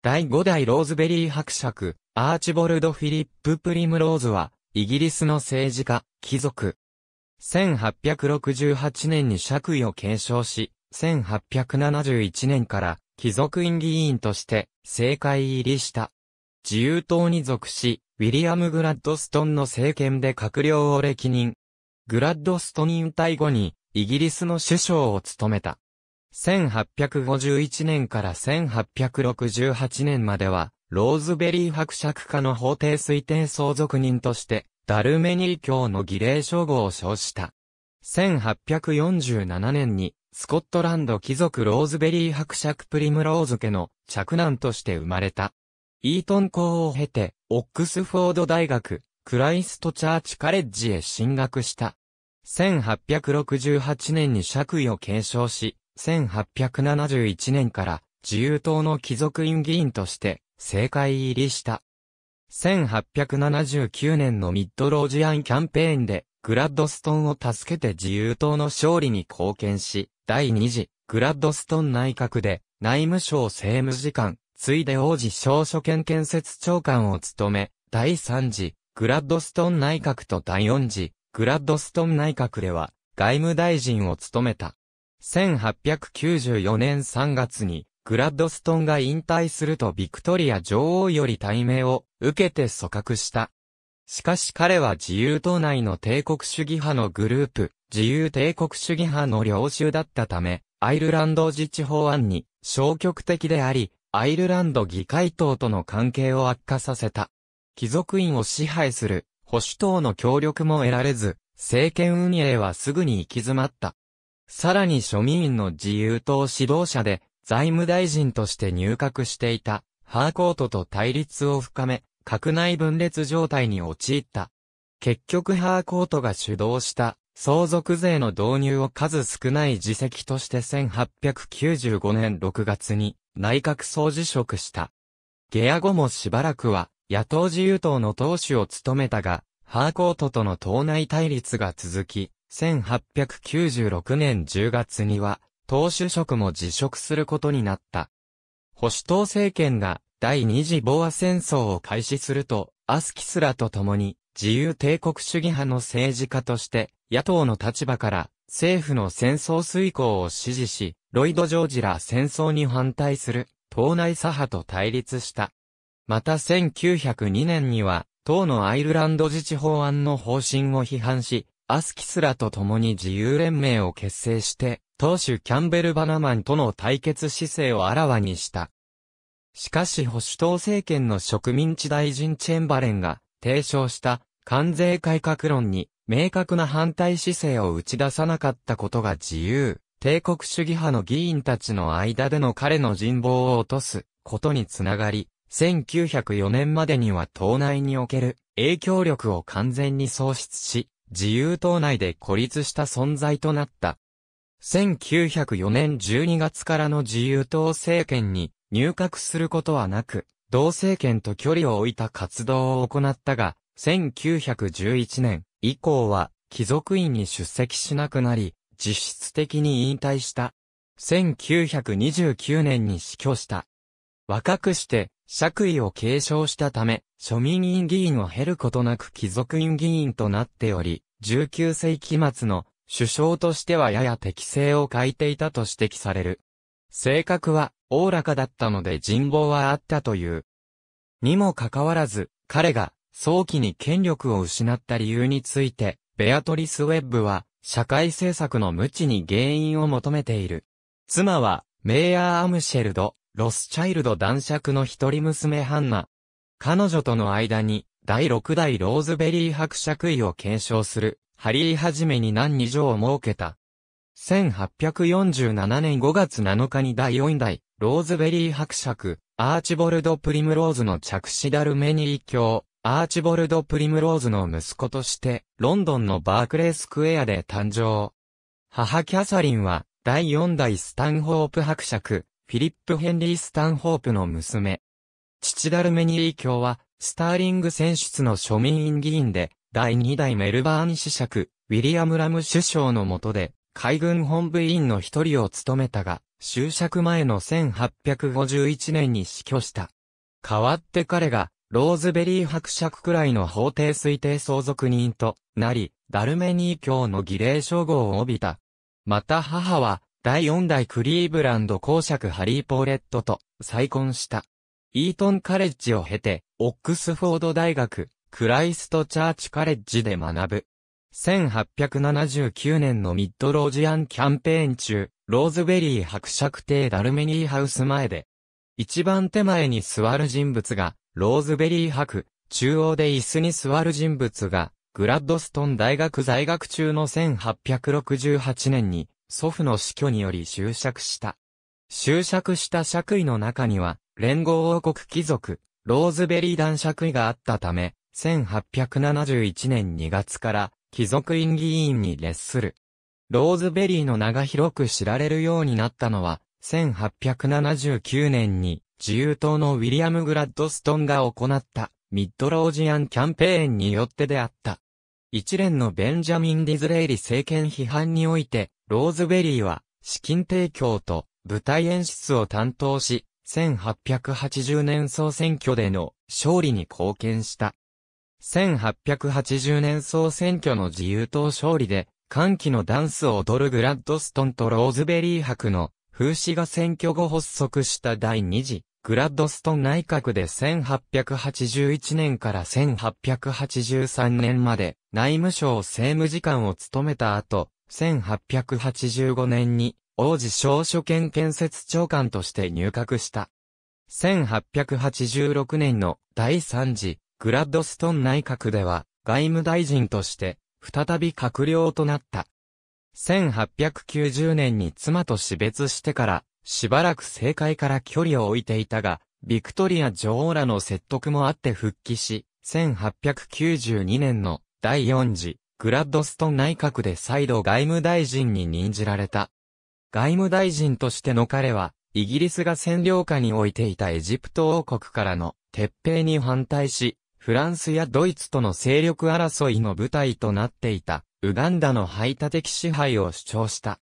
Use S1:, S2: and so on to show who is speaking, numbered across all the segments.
S1: 第5代ローズベリー伯爵、アーチボルド・フィリップ・プリムローズは、イギリスの政治家、貴族。1868年に爵位を継承し、1871年から貴族院議員として政界入りした。自由党に属し、ウィリアム・グラッドストンの政権で閣僚を歴任。グラッドストン引退後に、イギリスの首相を務めた。1851年から1868年までは、ローズベリー伯爵家の法定推定相続人として、ダルメニー教の儀礼称号を称した。1847年に、スコットランド貴族ローズベリー伯爵プリムローズ家の嫡男として生まれた。イートン校を経て、オックスフォード大学、クライストチャーチカレッジへ進学した。1868年に爵位を継承し、1871年から自由党の貴族院議員として政界入りした。1879年のミッドロージアンキャンペーンでグラッドストンを助けて自由党の勝利に貢献し、第2次グラッドストン内閣で内務省政務次官、ついで王子小書権建設長官を務め、第3次グラッドストン内閣と第4次グラッドストン内閣では外務大臣を務めた。1894年3月にグラッドストンが引退するとビクトリア女王より対命を受けて組閣した。しかし彼は自由党内の帝国主義派のグループ、自由帝国主義派の領袖だったため、アイルランド自治法案に消極的であり、アイルランド議会党との関係を悪化させた。貴族院を支配する保守党の協力も得られず、政権運営はすぐに行き詰まった。さらに庶民の自由党指導者で、財務大臣として入閣していた、ハーコートと対立を深め、閣内分裂状態に陥った。結局ハーコートが主導した相続税の導入を数少ない自責として1895年6月に内閣総辞職した。ゲア後もしばらくは野党自由党の党首を務めたが、ハーコートとの党内対立が続き、1896年10月には党首職も辞職することになった。保守党政権が第二次ボア戦争を開始すると、アスキスラと共に自由帝国主義派の政治家として野党の立場から政府の戦争遂行を支持し、ロイド・ジョージら戦争に反対する党内左派と対立した。また1902年には、党のアイルランド自治法案の方針を批判し、アスキスラと共に自由連盟を結成して、党首キャンベル・バナマンとの対決姿勢をあらわにした。しかし保守党政権の植民地大臣チェンバレンが提唱した関税改革論に明確な反対姿勢を打ち出さなかったことが自由、帝国主義派の議員たちの間での彼の人望を落とすことにつながり、1904年までには党内における影響力を完全に喪失し、自由党内で孤立した存在となった。1904年12月からの自由党政権に入閣することはなく、同政権と距離を置いた活動を行ったが、1911年以降は貴族院に出席しなくなり、実質的に引退した。1929年に死去した。若くして爵位を継承したため、庶民院議員を経ることなく貴族院議員となっており、19世紀末の首相としてはやや適性を欠いていたと指摘される。性格は、おおらかだったので人望はあったという。にもかかわらず、彼が、早期に権力を失った理由について、ベアトリス・ウェッブは、社会政策の無知に原因を求めている。妻は、メイヤー・アムシェル・ド・ロスチャイルド男爵の一人娘ハンナ。彼女との間に、第六代ローズベリー伯爵位を継承する、ハリーはじめ二男二女を儲けた。1847年5月7日に第4代、ローズベリー伯爵、アーチボルド・プリムローズの嫡子ダルメニー卿、アーチボルド・プリムローズの息子として、ロンドンのバークレースクエアで誕生。母キャサリンは、第4代スタンホープ伯爵、フィリップ・ヘンリー・スタンホープの娘。父ダルメニー卿は、スターリング選出の庶民院議員で、第2代メルバーン子爵、ウィリアム・ラム首相の下で、海軍本部委員の一人を務めたが、襲爵前の1851年に死去した。代わって彼が、ローズベリー伯爵くらいの法廷推定相続人となり、ダルメニー卿の儀礼称号を帯びた。また母は、第4代クリーブランド公爵ハリー・ポーレットと再婚した。イートンカレッジを経て、オックスフォード大学、クライストチャーチカレッジで学ぶ。1879年のミッドロージアンキャンペーン中、ローズベリー伯爵邸ダルメニーハウス前で、一番手前に座る人物が、ローズベリー伯、中央で椅子に座る人物が、グラッドストン大学在学中の1868年に、祖父の死去により襲爵した。襲爵した爵位の中には、連合王国貴族、ローズベリー男爵位があったため、1871年2月から貴族院議員に列する。ローズベリーの名が広く知られるようになったのは、1879年に自由党のウィリアム・グラッドストンが行ったミッドロージアンキャンペーンによってであった。一連のベンジャミン・ディズレイリ政権批判において、ローズベリーは、資金提供と舞台演出を担当し、1880年総選挙での勝利に貢献した。1880年総選挙の自由党勝利で、歓喜のダンスを踊るグラッドストンとローズベリー伯の風刺画選挙後発足した第二次グラッドストン内閣で1881年から1883年まで内務省政務次官を務めた後、1885年に王璽尚書兼建設長官として入閣した。1886年の第三次グラッドストン内閣では外務大臣として再び閣僚となった。1890年に妻と死別してからしばらく政界から距離を置いていたが、ビクトリア女王らの説得もあって復帰し、1892年の第4次グラッドストン内閣で再度外務大臣に任じられた。外務大臣としての彼は、イギリスが占領下に置いていたエジプト王国からの撤兵に反対し、フランスやドイツとの勢力争いの舞台となっていた、ウガンダの排他的支配を主張した。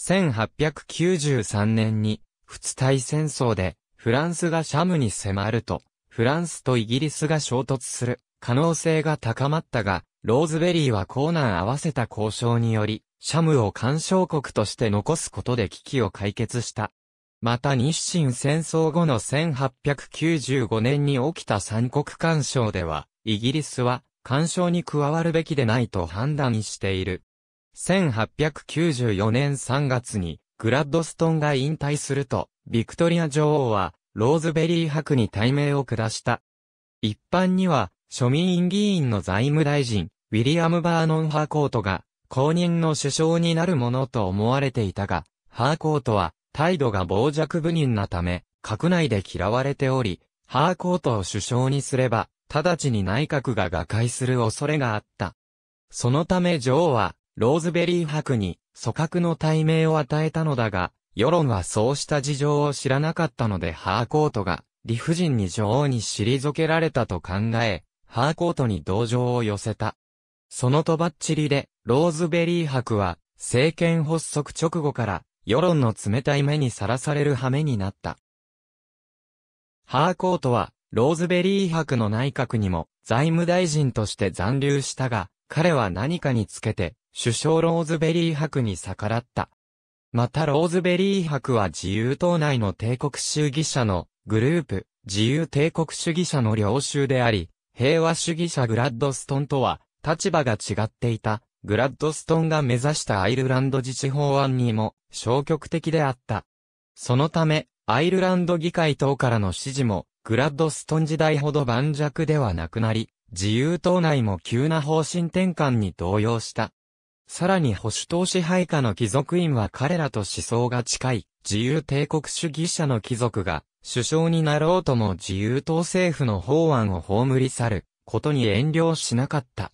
S1: 1893年に、仏対戦争で、フランスがシャムに迫ると、フランスとイギリスが衝突する可能性が高まったが、ローズベリーは高難合わせた交渉により、シャムを干渉国として残すことで危機を解決した。また日清戦争後の1895年に起きた三国干渉では、イギリスは干渉に加わるべきでないと判断している。1894年3月にグラッドストンが引退すると、ビクトリア女王はローズベリー博に対名を下した。一般には庶民議員の財務大臣、ウィリアム・バーノン・ハーコートが公認の首相になるものと思われていたが、ハーコートは態度が傍若無人なため、閣内で嫌われており、ハーコートを首相にすれば、直ちに内閣が瓦解する恐れがあった。そのため女王は、ローズベリー伯に、組閣の大命を与えたのだが、世論はそうした事情を知らなかったのでハーコートが、理不尽に女王に退けられたと考え、ハーコートに同情を寄せた。そのとばっちりで、ローズベリー伯は、政権発足直後から、世論の冷たい目にさらされる羽目になった。ハーコートは、ローズベリー伯の内閣にも財務大臣として残留したが、彼は何かにつけて、首相ローズベリー伯に逆らった。またローズベリー伯は自由党内の帝国主義者のグループ、自由帝国主義者の領袖であり、平和主義者グラッドストンとは立場が違っていた。グラッドストンが目指したアイルランド自治法案にも消極的であった。そのため、アイルランド議会等からの支持も、グラッドストン時代ほど盤石ではなくなり、自由党内も急な方針転換に動揺した。さらに保守党支配下の貴族院は彼らと思想が近い自由帝国主義者の貴族が首相になろうとも自由党政府の法案を葬り去ることに遠慮しなかった。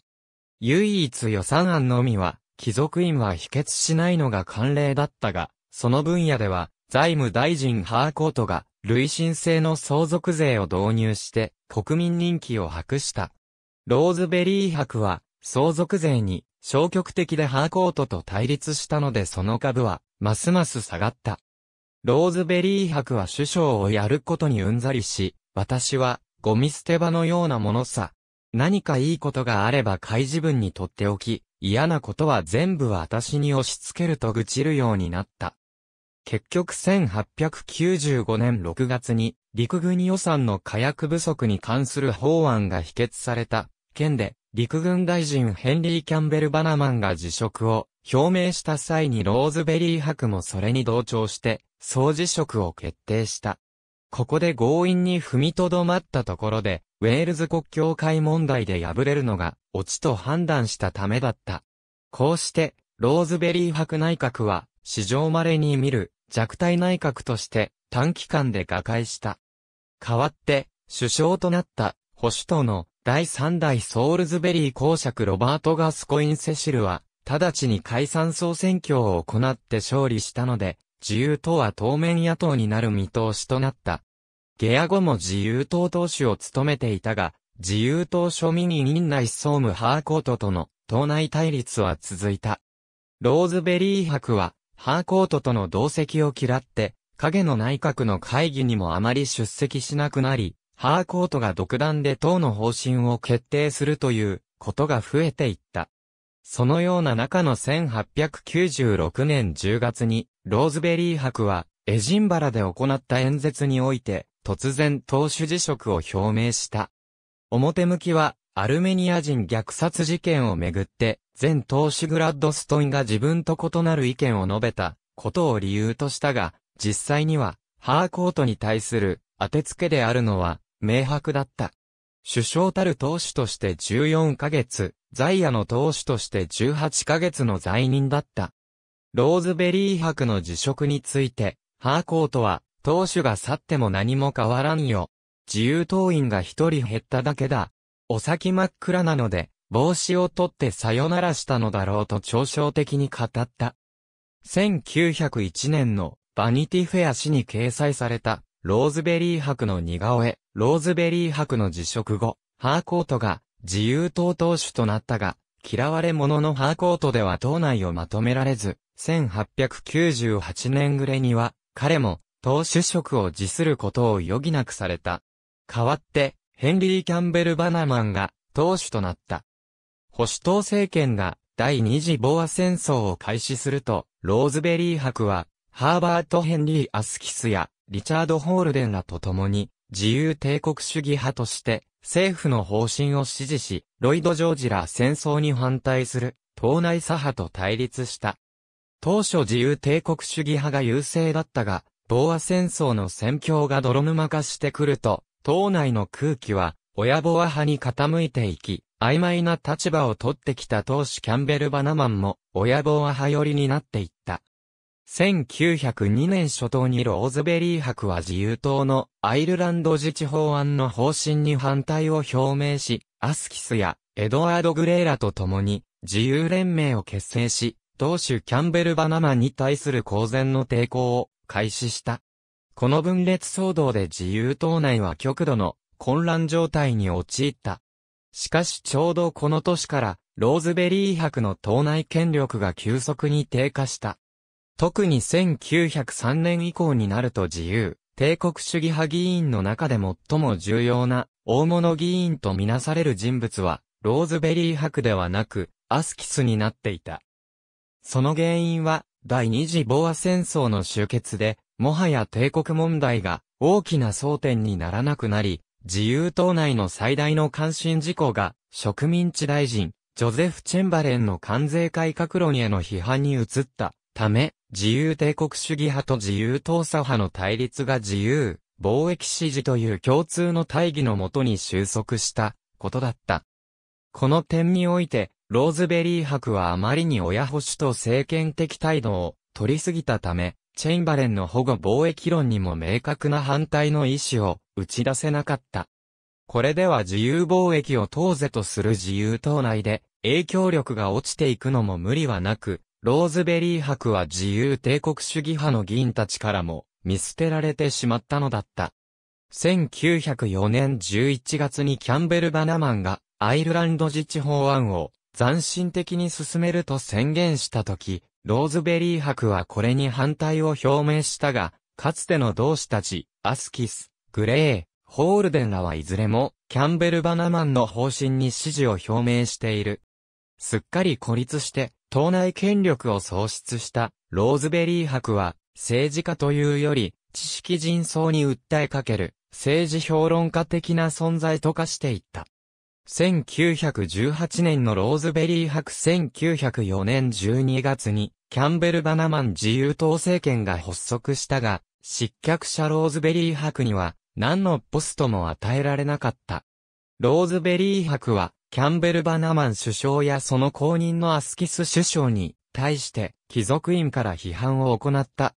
S1: 唯一予算案のみは、貴族院は否決しないのが慣例だったが、その分野では、財務大臣ハーコートが、累進制の相続税を導入して、国民人気を博した。ローズベリー伯は、相続税に消極的でハーコートと対立したのでその株は、ますます下がった。ローズベリー伯は首相をやることにうんざりし、私は、ゴミ捨て場のようなものさ。何かいいことがあれば開示文にとっておき、嫌なことは全部私に押し付けると愚痴るようになった。結局1895年6月に陸軍予算の火薬不足に関する法案が否決された件で陸軍大臣ヘンリー・キャンベル・バナマンが辞職を表明した際にローズベリー伯もそれに同調して、総辞職を決定した。ここで強引に踏みとどまったところで、ウェールズ国教会問題で敗れるのが、オチと判断したためだった。こうして、ローズベリー伯内閣は、史上稀に見る弱体内閣として短期間で瓦解した。代わって、首相となった保守党の第3代ソールズベリー侯爵ロバート・ガスコイン・セシルは、直ちに解散総選挙を行って勝利したので、自由党は当面野党になる見通しとなった。下野後も自由党党首を務めていたが、自由党庶民院院内総務ハーコートとの党内対立は続いた。ローズベリー伯は、ハーコートとの同席を嫌って、影の内閣の会議にもあまり出席しなくなり、ハーコートが独断で党の方針を決定するということが増えていった。そのような中の1896年10月に、ローズベリー博は、エジンバラで行った演説において、突然党首辞職を表明した。表向きは、アルメニア人虐殺事件をめぐって、前党首グラッドストインが自分と異なる意見を述べたことを理由としたが、実際には、ハーコートに対する当てつけであるのは、明白だった。首相たる党首として14ヶ月、在野の党首として18ヶ月の在任だった。ローズベリー伯の辞職について、ハーコートは、党首が去っても何も変わらんよ。自由党員が一人減っただけだ。お先真っ暗なので、帽子を取ってさよならしたのだろうと嘲笑的に語った。1901年のバニティフェア誌に掲載されたローズベリー伯の似顔絵、ローズベリー伯の辞職後、ハーコートが自由党党首となったが、嫌われ者のハーコートでは党内をまとめられず、1898年暮れには、彼も党首職を辞することを余儀なくされた。代わって、ヘンリー・キャンベル・バナマンが党首となった。保守党政権が第二次ボア戦争を開始すると、ローズベリー伯は、ハーバート・ヘンリー・アスキスやリチャード・ホールデンらと共に、自由帝国主義派として、政府の方針を支持し、ロイド・ジョージら戦争に反対する、党内左派と対立した。当初自由帝国主義派が優勢だったが、ボア戦争の戦況が泥沼化してくると、党内の空気は、親ボア派に傾いていき、曖昧な立場を取ってきた党首キャンベル・バナマンも、親ボア派寄りになっていった。1902年初頭にローズベリー博は自由党のアイルランド自治法案の方針に反対を表明し、アスキスやエドワード・グレーラと共に自由連盟を結成し、党首キャンベル・バナマに対する公然の抵抗を開始した。この分裂騒動で自由党内は極度の混乱状態に陥った。しかしちょうどこの年からローズベリー伯の党内権力が急速に低下した。特に1903年以降になると自由帝国主義派議員の中で最も重要な大物議員とみなされる人物は、ローズベリー伯ではなく、アスキスになっていた。その原因は、第二次ボア戦争の終結で、もはや帝国問題が大きな争点にならなくなり、自由党内の最大の関心事項が、植民地大臣、ジョゼフ・チェンバレンの関税改革論への批判に移ったため、自由帝国主義派と自由党左派の対立が自由、貿易支持という共通の大義のもとに収束したことだった。この点において、ローズベリー伯はあまりに親保守党政権的態度を取りすぎたため、チェインバレンの保護貿易論にも明確な反対の意思を打ち出せなかった。これでは自由貿易を党是とする自由党内で影響力が落ちていくのも無理はなく、ローズベリー伯は自由帝国主義派の議員たちからも見捨てられてしまったのだった。1904年11月にキャンベル・バナマンがアイルランド自治法案を漸進的に進めると宣言したとき、ローズベリー伯はこれに反対を表明したが、かつての同志たち、アスキス、グレー、ホールデンらはいずれも、キャンベル・バナマンの方針に支持を表明している。すっかり孤立して、党内権力を喪失したローズベリー伯は、政治家というより、知識人層に訴えかける、政治評論家的な存在と化していった。1918年のローズベリー伯1904年12月に、キャンベル・バナマン自由党政権が発足したが、失脚者ローズベリー伯には、何のポストも与えられなかった。ローズベリー伯は、キャンベル・バナマン首相やその後任のアスキス首相に対して、貴族院から批判を行った。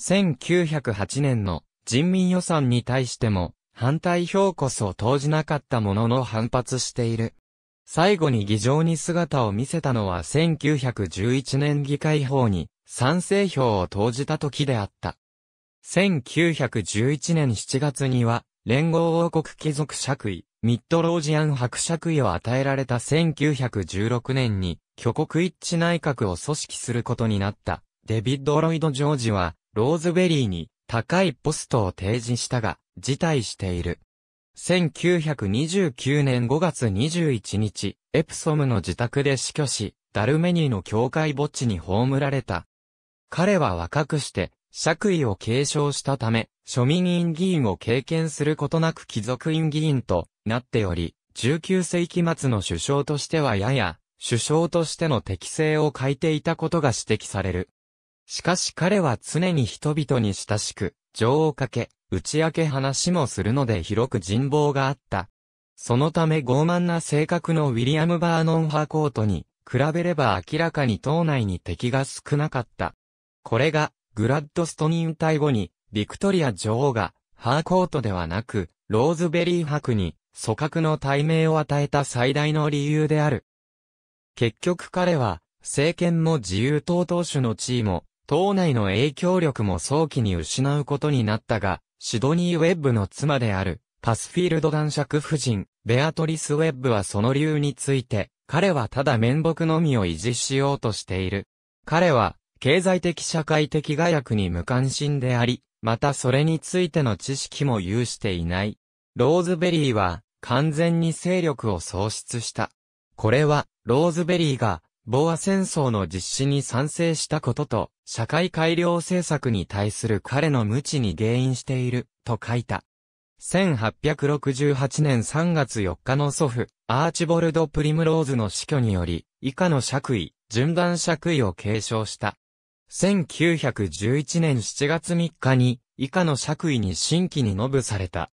S1: 1908年の人民予算に対しても、反対票こそ投じなかったものの反発している。最後に議場に姿を見せたのは1911年議会法に賛成票を投じた時であった。1911年7月には、連合王国貴族爵位、ミッドロージアン伯爵位を与えられた1916年に、挙国一致内閣を組織することになった、デビッド・ロイド・ジョージは、ローズベリーに高いポストを提示したが、辞退している。1929年5月21日、エプソムの自宅で死去し、ダルメニーの教会墓地に葬られた。彼は若くして、爵位を継承したため、庶民院議員を経験することなく貴族院議員となっており、19世紀末の首相としてはやや、首相としての適性を欠いていたことが指摘される。しかし彼は常に人々に親しく、情をかけ、打ち明け話もするので広く人望があった。そのため傲慢な性格のウィリアム・バーノン・ハーコートに、比べれば明らかに党内に敵が少なかった。これが、グラッドストン引退後に、ビクトリア女王が、ハーコートではなく、ローズベリー博に、組閣の対名を与えた最大の理由である。結局彼は、政権も自由党党首の地位も、党内の影響力も早期に失うことになったが、シドニー・ウェッブの妻である、パスフィールド男爵夫人、ベアトリス・ウェッブはその理由について、彼はただ面目のみを維持しようとしている。彼は、経済的社会的改革に無関心であり、またそれについての知識も有していない。ローズベリーは完全に勢力を喪失した。これは、ローズベリーが、ボア戦争の実施に賛成したことと、社会改良政策に対する彼の無知に原因している、と書いた。1868年3月4日の祖父、アーチボルド・プリムローズの死去により、以下の爵位、順番爵位を継承した。1911年7月3日に、以下の爵位に新規に叙された。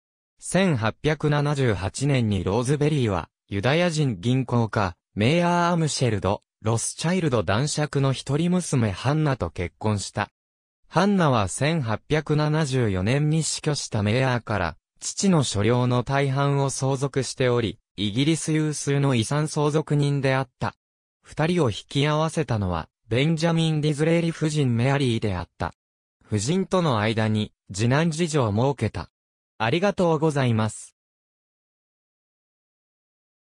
S1: 1878年にローズベリーは、ユダヤ人銀行家、メイヤー・アムシェル・ド・ロスチャイルド男爵の一人娘ハンナと結婚した。ハンナは1874年に死去したメイヤーから、父の所領の大半を相続しており、イギリス有数の遺産相続人であった。二人を引き合わせたのは、ベンジャミン・ディズレーリ夫人メアリーであった。夫人との間に、次男次女を設けた。ありがとうございます。